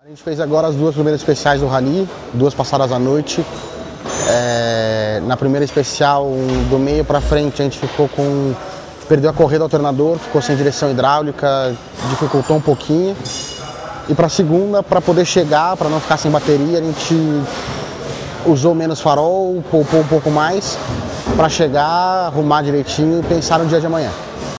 A gente fez agora as duas primeiras especiais do Rally, duas passadas à noite. É, na primeira especial, do meio para frente, a gente ficou com. Perdeu a correia do alternador, ficou sem direção hidráulica, dificultou um pouquinho. E para a segunda, para poder chegar, para não ficar sem bateria, a gente usou menos farol, poupou um pouco mais para chegar, arrumar direitinho e pensar no dia de amanhã.